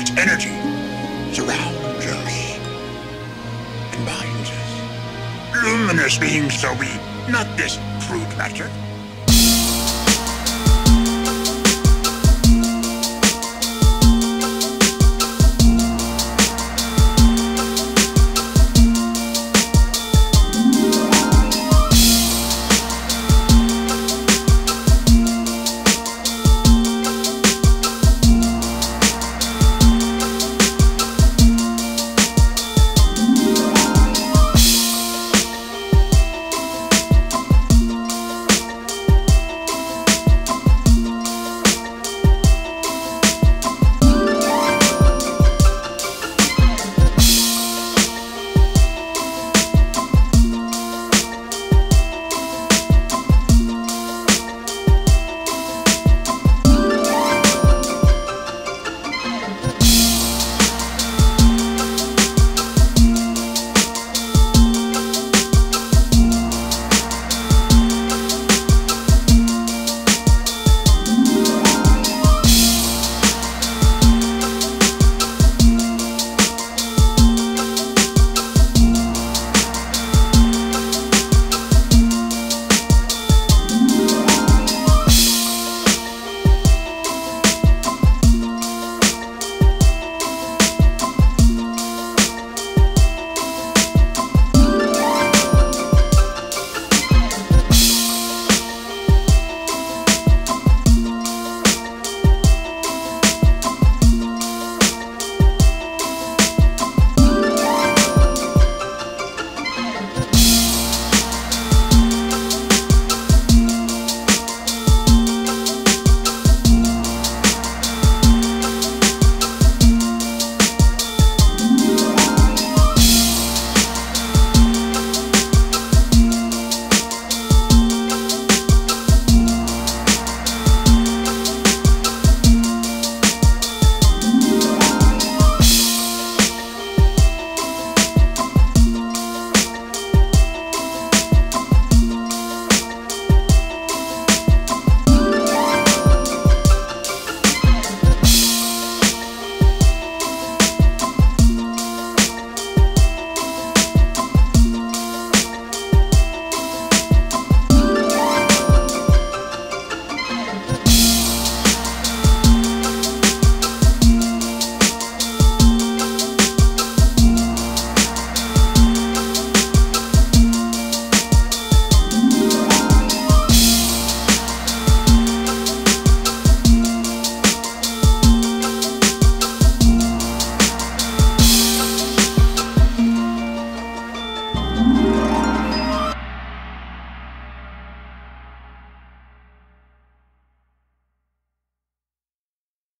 Its energy surrounds us and binds us. Luminous beings, so we, not this crude matter.